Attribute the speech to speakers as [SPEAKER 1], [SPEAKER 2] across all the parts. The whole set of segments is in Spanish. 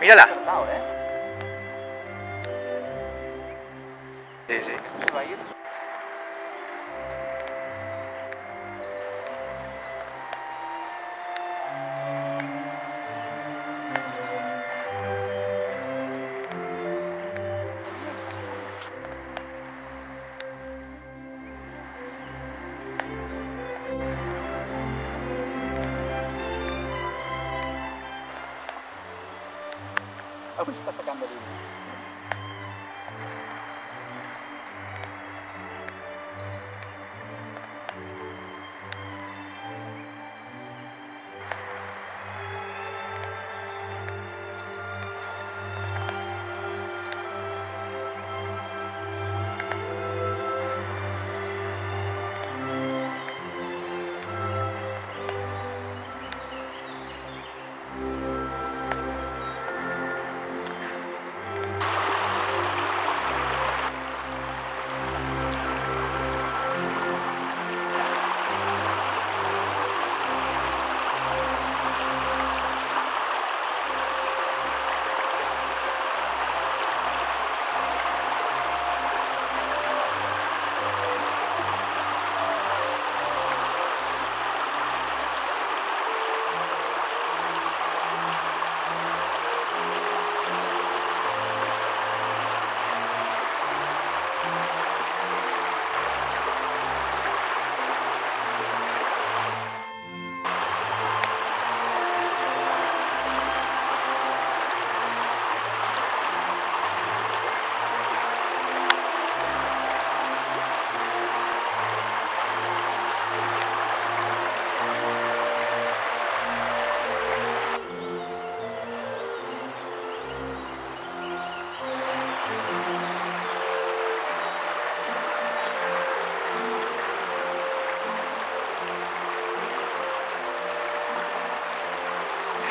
[SPEAKER 1] Mírala.
[SPEAKER 2] Sí, sí.
[SPEAKER 3] I wish I could remember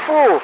[SPEAKER 4] fool.